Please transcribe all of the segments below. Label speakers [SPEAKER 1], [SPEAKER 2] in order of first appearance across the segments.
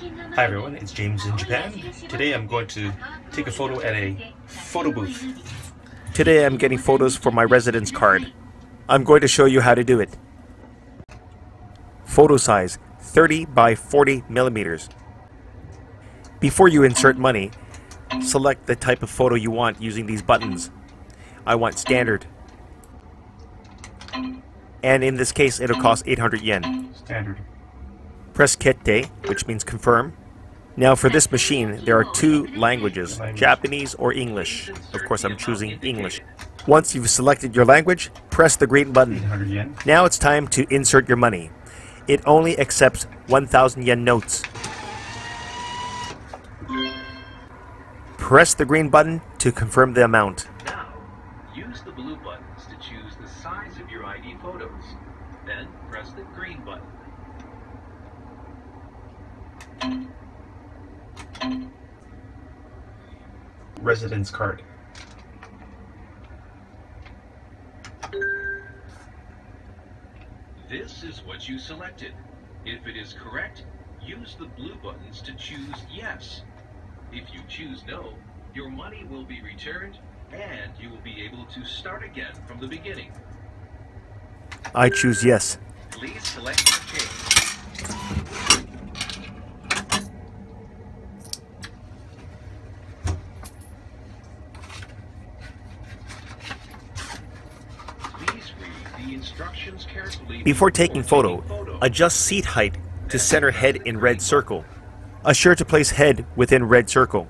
[SPEAKER 1] Hi everyone, it's James in Japan. Today I'm going to take a photo at a photo booth.
[SPEAKER 2] Today I'm getting photos for my residence card. I'm going to show you how to do it. Photo size 30 by 40 millimeters. Before you insert money, select the type of photo you want using these buttons. I want standard. And in this case, it'll cost 800 yen.
[SPEAKER 1] Standard.
[SPEAKER 2] Press Kettei, which means confirm. Now for this machine, there are two languages, Japanese or English. Of course, I'm choosing English. Once you've selected your language, press the green button. Now it's time to insert your money. It only accepts 1,000 yen notes. Press the green button to confirm the amount.
[SPEAKER 3] Now, use the blue buttons to choose the size of your ID photos. Then press the green button.
[SPEAKER 1] Residence card.
[SPEAKER 3] This is what you selected. If it is correct, use the blue buttons to choose yes. If you choose no, your money will be returned and you will be able to start again from the beginning.
[SPEAKER 2] I choose yes.
[SPEAKER 3] Please select your change. Please read the instructions carefully
[SPEAKER 2] Before taking photo, adjust seat height to center head in red circle. Assure to place head within red circle.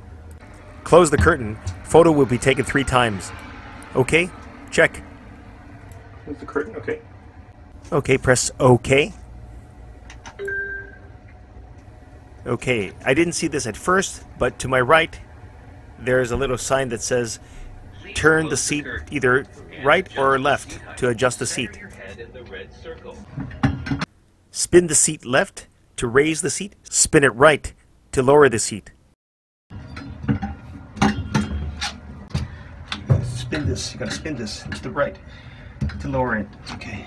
[SPEAKER 2] Close the curtain. Photo will be taken three times. Okay? Check.
[SPEAKER 1] With the curtain, okay.
[SPEAKER 2] Okay, press OK. Okay, I didn't see this at first, but to my right, there's a little sign that says
[SPEAKER 3] Please
[SPEAKER 2] turn the seat either right or left to adjust the seat.
[SPEAKER 3] your head in the red circle.
[SPEAKER 2] Spin the seat left to raise the seat. Spin it right to lower the seat.
[SPEAKER 1] Spin this. You gotta spin this to the right to lower it. Okay.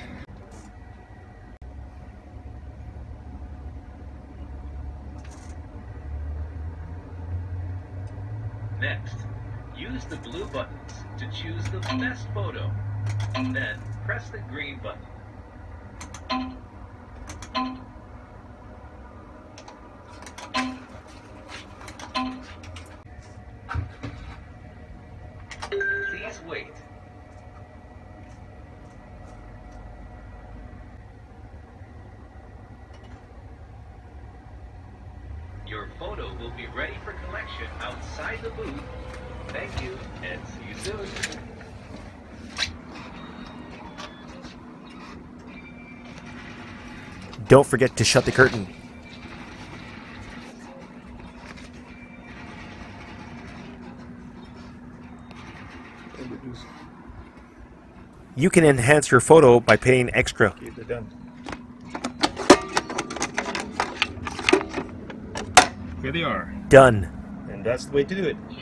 [SPEAKER 3] Next, use the blue buttons to choose the best photo. And then press the green button. Please wait. Your photo will be ready for collection outside the booth. Thank you, and see you soon.
[SPEAKER 2] Don't forget to shut the curtain. You can enhance your photo by paying extra.
[SPEAKER 1] Okay, they're done. Here they are.
[SPEAKER 2] Done.
[SPEAKER 1] And that's the way to do it.